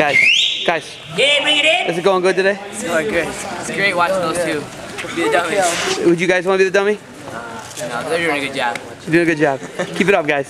Guys, guys, Yeah, bring it in. is it going good today? It's going good. It's great watching those two be the dummies. Would you guys want to be the dummy? No, they're doing a good job. You're doing a good job. Keep it up, guys.